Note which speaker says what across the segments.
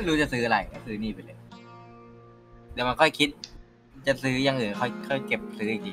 Speaker 1: ไม่รู้จะซื้ออะไรก็ซื้อนี่ไปเลย เดี๋ยวมันค่อยคิด จะซื้ออย่างอื่นค่อยค่อยเก็บซื้ออีกที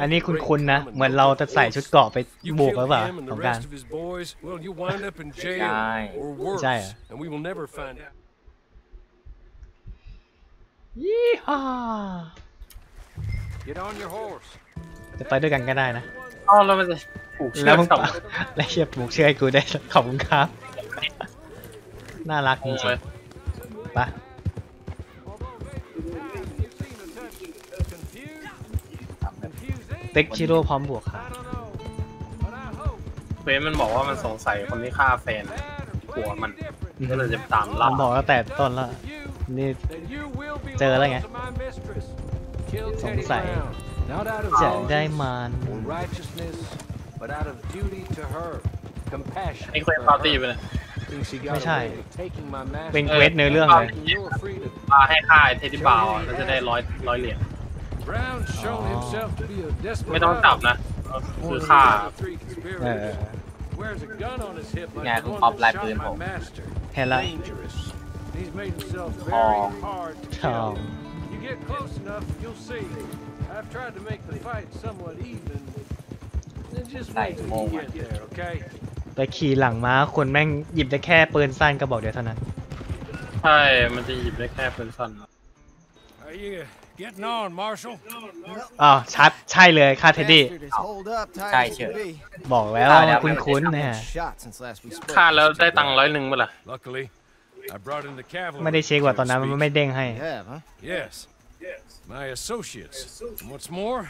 Speaker 2: อันนี้คุณคุณนะ เหมือนเราจะใส่ชุดเกราะไป
Speaker 3: You
Speaker 2: บุกห
Speaker 3: kill
Speaker 2: รือเปล่า
Speaker 3: him and
Speaker 2: ส
Speaker 3: the
Speaker 2: งกราร
Speaker 3: rest of his boys, well, you wind up in jail
Speaker 1: Aye.
Speaker 3: or worse,
Speaker 2: Aye.
Speaker 3: and we will never find out.
Speaker 2: ยี่ห้า
Speaker 3: Get on your horse.
Speaker 2: จะไปด้วยกันก็ได้นะ
Speaker 4: อ๋อแล้วมันจะผูกเชื
Speaker 2: แล้
Speaker 4: อ
Speaker 2: ว
Speaker 4: ก
Speaker 2: มึง
Speaker 4: กับ
Speaker 2: แล้วเชียบบุกเชื่อให้กูได้ขอบคุณครับ น่ารักจ
Speaker 4: ง
Speaker 2: ริ
Speaker 4: ง
Speaker 2: ง
Speaker 4: เลย
Speaker 2: ๆไปะติ๊กชิโร่พร้อมบวกครับ
Speaker 4: เฟนมันบอกว่ามันสงสัยคนที่ฆ่าแฟนผัวมันก็เลยจะตาม
Speaker 2: มั
Speaker 4: ล่าน
Speaker 2: บอกตั้งแต่ต้นแล้วนี่เจอแล้วไงสงสัย
Speaker 3: Not out of
Speaker 2: จะ
Speaker 3: vengeance
Speaker 2: ได้มัน
Speaker 3: or righteousness, but out of duty to her, compassion
Speaker 4: ไอ้เควส
Speaker 3: for
Speaker 4: ปาร์ตี้
Speaker 3: her.
Speaker 4: ไปเลย
Speaker 3: Thinks he got
Speaker 2: ไม่ใช่
Speaker 3: away with taking my master
Speaker 2: เป็นเควสเนื้อเรื่องเลย
Speaker 3: and you're free to
Speaker 4: ปาให้ฆ่าไอ้เทดดี้บาวแล้วจะได้ร้อยร้อยเหรียญ
Speaker 3: Brown's shown
Speaker 2: Oh.
Speaker 3: himself to be a desperate
Speaker 4: ไม่ต้องจับนะ คือฆ่า
Speaker 2: เออ
Speaker 3: Wears a gun on his hip like
Speaker 1: ไง
Speaker 3: the
Speaker 1: คุณ
Speaker 3: one
Speaker 1: ป๊อป
Speaker 3: that
Speaker 1: ลาย
Speaker 3: shot
Speaker 1: ปืนผ
Speaker 3: my
Speaker 1: ม
Speaker 3: master.
Speaker 2: เห็นละ
Speaker 3: Dangerous. He's made himself
Speaker 1: Oh.
Speaker 3: very hard to
Speaker 2: ทอง
Speaker 3: kill. You get close enough, you'll see. I've tried to make the fight somewhat even. And just wait till you get there, okay?
Speaker 2: แต่ขี่หลังม้าคนแม่งหยิบได้แค่ปืนสั้นกระบอกเดียวเท่านั้น
Speaker 4: ใช่ มันจะหยิบได้แค่ปืนสั้น
Speaker 3: Are you getting on, Marshal?
Speaker 2: อ๋อชัดใช่เลยค่าเท็ดดี้
Speaker 5: Bastard is holed up tight
Speaker 1: Cai
Speaker 5: as
Speaker 1: chưa?
Speaker 5: can be.
Speaker 2: บอกแล้ว
Speaker 1: อ่า
Speaker 2: ว่า
Speaker 1: เดี๋ยว
Speaker 2: คุ้นๆเนี่ย
Speaker 5: Shot since last we spoke.
Speaker 4: ฆ่าแล้วได้ตังค์ร้อยหนึ่งเมื่อไหร่
Speaker 3: Luckily, I brought in the cavalry.
Speaker 2: ไม่ได้เช็คว่าตอนนั้นมันไม่เด้งให้
Speaker 5: You have, huh?
Speaker 3: Yes. My associates. And what's more,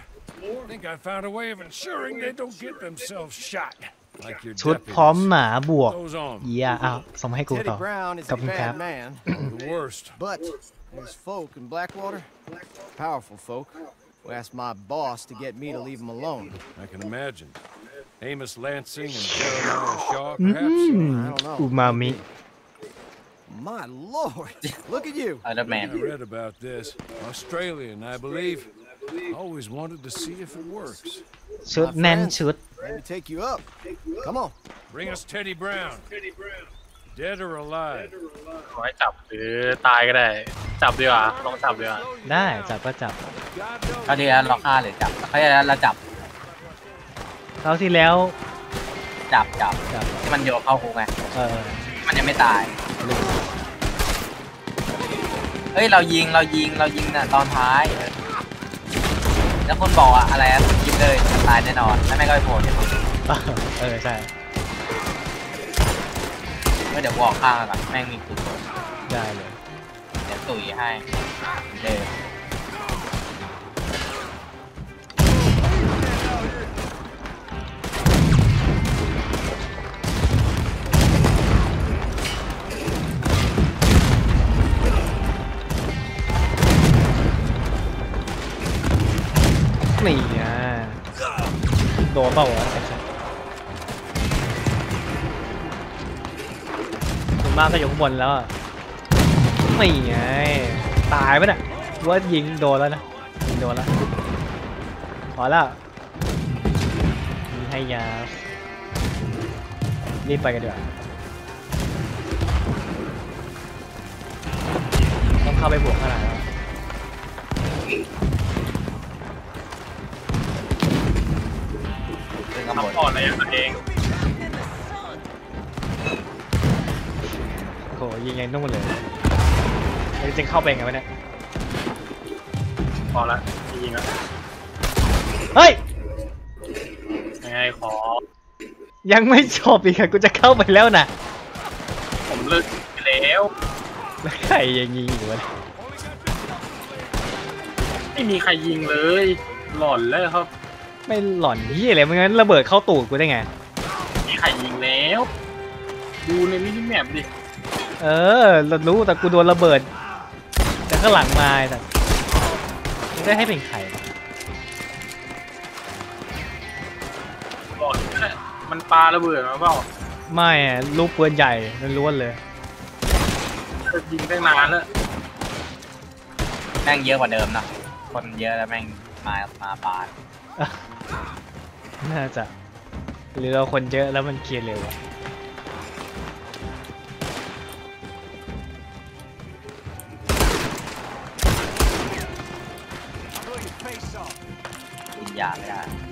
Speaker 3: I think I found a way of ensuring they don't get themselves shot. Like your
Speaker 2: ชุดพร้อม
Speaker 3: deputies.
Speaker 2: หมาบวก
Speaker 3: Goes on.
Speaker 2: เยี่ยอ้าวส่งมาให้กู
Speaker 5: Teddy
Speaker 2: ต่อ
Speaker 5: Brown is a
Speaker 2: Couple cap.
Speaker 5: bad man,
Speaker 3: The worst.
Speaker 5: but there's folk in Blackwater, powerful folk, who asked my boss to get me to leave him alone.
Speaker 3: I can imagine. Amos Lansing and Jeremiah Shaw,
Speaker 2: อื
Speaker 3: perhaps.
Speaker 2: ม
Speaker 5: I don't know.
Speaker 2: อูมามิ
Speaker 5: My lord, look at you.
Speaker 1: เออร์แมน
Speaker 3: I read about this. Australian, I believe. Always wanted to see if it works.
Speaker 2: ชุดแน่นชุด
Speaker 5: Let me take you up. Come on.
Speaker 3: Bring us Teddy Brown. Dead or alive.
Speaker 4: ขอให้จับหรือตายก็ได้ จับดีกว่าลองจับดีกว่า
Speaker 2: ได้จับก็จับ
Speaker 3: God
Speaker 1: คราว
Speaker 3: knows
Speaker 1: ที่แล้วเราฆ่าหรือจับคราวที่แล้วเราจับ
Speaker 2: คราวที่แล้ว
Speaker 1: จับจับ
Speaker 2: จับ
Speaker 1: ที่มันโยนเข้าคุกไง
Speaker 2: เออ
Speaker 1: มันยังไม่ตายเฮ้ยเรายิงเรายิงเรายิงน่ะตอนท้าย แล้วคนบอกอะอะไรอะยิงเลยตายแน่นอนแล้วแม่งก็ไปโผล่เนี่ย
Speaker 2: เออใช่
Speaker 1: เฮ้ยเดี๋ยวบอกข้างก่อนแม่งมีตุ่
Speaker 2: ได้เลย
Speaker 1: เดี๋ยวตุ๋ยให้เดิน
Speaker 2: เปล่าวะส่วนมากก็อยู่ข้างบนแล้วอะนี่ไง ตายปะเนี่ยว่ายิงโดนแล้วนะยิงโดนแล้วพอแล้วมีให้ยารีบไปกันดีกว่าต้องเข้าไปบวกขางหนาด
Speaker 4: เอง
Speaker 2: โหยิงยังนุ่มเลยจริงๆเข้าไปไงวะเนี่ย
Speaker 4: พอละจริงๆแล้ว
Speaker 2: เฮ้ย
Speaker 4: ยังไงขอ
Speaker 2: ยังไม่จบอีกอะกูจะเข้าไปแล้วนะ
Speaker 4: ผมเลิกไปแล้ว
Speaker 2: แล้วใครยังยิงอยู่วะเนี่ย
Speaker 4: ไม่มีใครยิงเลย หล่อนแล้วครับ
Speaker 2: ไม่หล่อนที่อะไรไม่งั้นระเบิดเข้าตูดกูได้ไง
Speaker 4: มีใครยิงแล้ว ดูในมินิแมปดิ
Speaker 2: เออเรารู้แต่กูโดนระเบิดจากข้างหลังมาแต่ไม่ได้ให้เป็นใครวะ
Speaker 4: หล่อนนั่นแหละมันปาระเบิดมาเปล่า
Speaker 2: ไม่อะลูกปืนใหญ่ล้วนๆเลย
Speaker 4: จะยิงตั้งนานแล้ว
Speaker 1: แม่งเยอะกว่าเดิมเนอะคนเยอะแล้วแม่งมามาปาด
Speaker 2: น่าจะ หรือเราคนเยอะแล้วมันเคลียร์เร็วอะ
Speaker 1: กินยาไม่ได้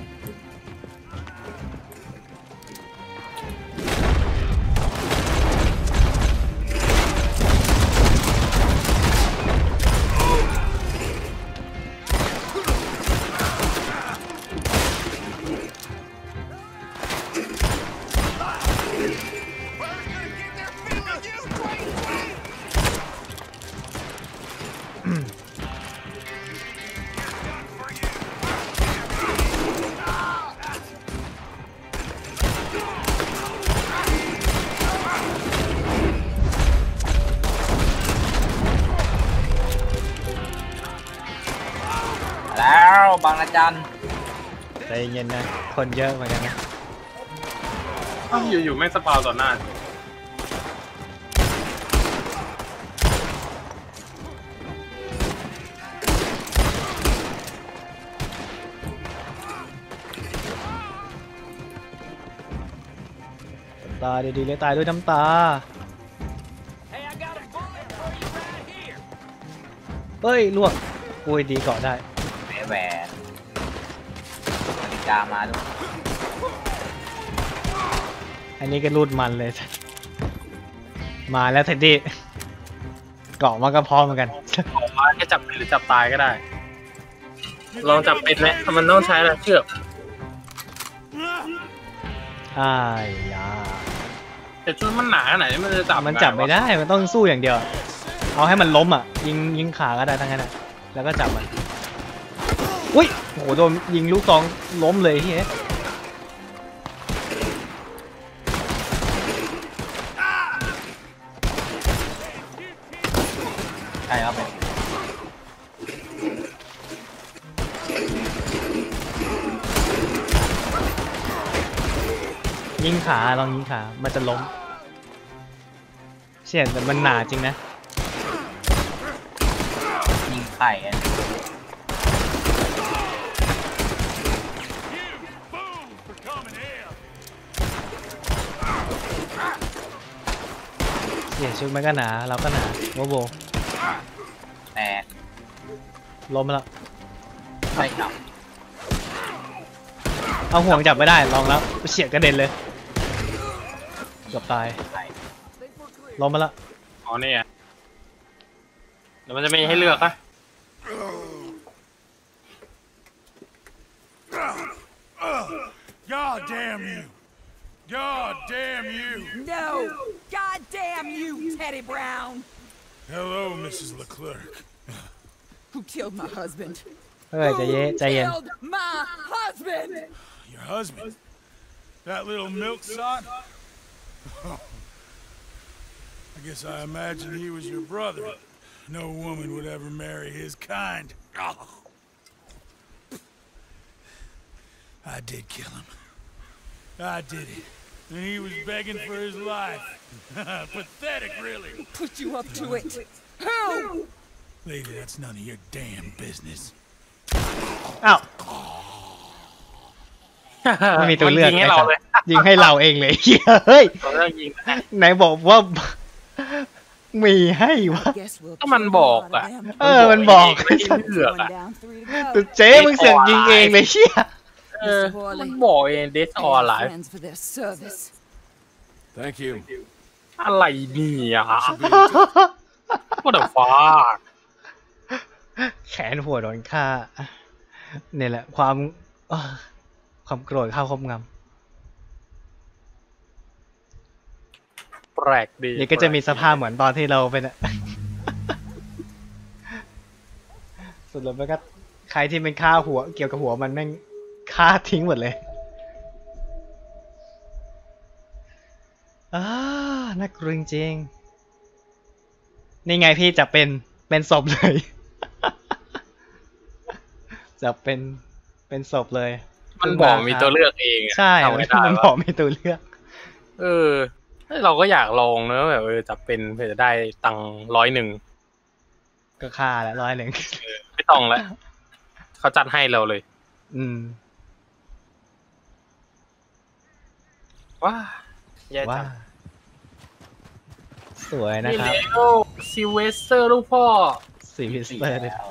Speaker 1: บางระจัน
Speaker 2: ใจเย็นนะ คนเยอะเหมือนกันนะ
Speaker 4: อ้าวอยู่ๆไม่งสปาวต่อหน้า
Speaker 2: ตาดีๆเลยตายด้วยน้ำตา เฮ้ยลวกอุ้ยดีเกาะได้
Speaker 1: แหวนแหวนนาฬิกามาด้วย
Speaker 2: อันนี้ก็รูดมันเลย มาแล้วเท็ดดี้เกาะมันก็พร้อมเหมือนกัน
Speaker 4: ออกมาแค่จับเป็นหรือจับตายก็ได้ ลองจับเป็นไหมมันต้องใช้อะไรเชือก
Speaker 2: อ้ายยา
Speaker 4: แต่ชุดมันหนาขนาดนี้มันจะจับ
Speaker 2: มันจับไม่ได้ มันต้องสู้อย่างเดียว เอาให้มันล้มอะ ยิงยิงขาก็ได้ทั้งนั้นอะแล้วก็จับมัน อุ้ยโหโดนยิงลูกซองล้มเลยที่เนี้ย
Speaker 1: ใช่ครับ
Speaker 2: ยิงขาลองยิงขา มันจะล้ม เชี่ยแต่มันหนาจริงนะ
Speaker 1: ยิงไข่
Speaker 2: เชี่ยชุดมันก็หนา เราก็หนาโวโบ
Speaker 1: แต่
Speaker 2: ล้มแล้ว
Speaker 1: ไม่จับ
Speaker 2: เอาห่วงจับไม่ได้ลองแล้วเฉียดกระเด็นเลยเกือบตาย
Speaker 1: ไข่
Speaker 2: ล้มมาแล้ว
Speaker 4: อ๋อเนี่ยเดี๋ยวมันจะมีให้เลือกอะ
Speaker 3: God damn you! God damn you!
Speaker 6: No! God damn you, Teddy Brown!
Speaker 3: Hello, Mrs. Leclerc.
Speaker 6: Who killed my husband? Who killed my husband?
Speaker 3: Your husband? That little milk sot? I guess I imagine he was your brother. No woman would ever marry his kind. I did kill him. I did it. And he was begging for his life. Pathetic, really.
Speaker 6: Put you up to it. Who?
Speaker 3: Lady, that's none of your damn business.
Speaker 2: อ้าวไม่มีตัวเลือก
Speaker 4: นยิงให้เราเลย
Speaker 2: ยิงให้เราเองเลยเหี้ยเฮ้ย
Speaker 4: เราเลือกยิงนะ
Speaker 2: ไหนบอกว่ามีให้วะ
Speaker 6: Guess we'll
Speaker 4: ก็มันบอกอะ
Speaker 2: เออมันบอก
Speaker 4: ไม่ได้เลือก
Speaker 6: One
Speaker 4: อะ
Speaker 6: down, three
Speaker 2: แต่
Speaker 6: to go.
Speaker 2: เจ๊มึงเสือกยิงเองเลยเชี่ย
Speaker 4: เออมันบอกเองเดสออนไล
Speaker 6: Pay
Speaker 4: น์
Speaker 6: our friends for their service.
Speaker 3: Thank you.
Speaker 4: อะไรเนี่ยว่าเดอะฟ้า
Speaker 2: แขนหัวโดนฆ่าเนี่ยแหละ ความเอ้อความโกรธเข้าครอบง
Speaker 4: แปลกดีำ
Speaker 2: นี่ก็จะมีสภาพเหมือนตอนที่เราเป็นอะสุดแล้วมันก็ใครที่เป็นฆ่าหัวเกี่ยวกับหัวมันแม่ง ฆ่าทิ้งหมดเลยอ่าน่ากลัวจริงๆนี่ไงพี่จะเป็น เป็นศพเลย จะเป็น เป็นศพเลย
Speaker 4: มันบอกมีตัวเลือกเองอะ
Speaker 2: ใช่
Speaker 4: ทำ
Speaker 2: มัน
Speaker 4: ไม่ได้
Speaker 2: มัน
Speaker 4: วะ
Speaker 2: บอกมีตัวเลือก
Speaker 4: เออเฮ้ยเราก็อยากลองนะแบบเออจะเป็นเพื่อจะได้ตังร้อยหนึ่ง
Speaker 2: ก็ฆ่าแล้วร้อยหนึ่ง
Speaker 4: ไม่ต้องแล้วเขาจัดให้เราเลย
Speaker 2: อืม
Speaker 4: ว้าแย่
Speaker 2: ว่า
Speaker 4: จัง
Speaker 2: สวยนะ
Speaker 4: นี่
Speaker 2: ครับ
Speaker 4: แล้วซิเวสเตอร์ลูกพ่อ
Speaker 2: สีพิส
Speaker 1: สี่
Speaker 2: เตอร์
Speaker 1: แล้ว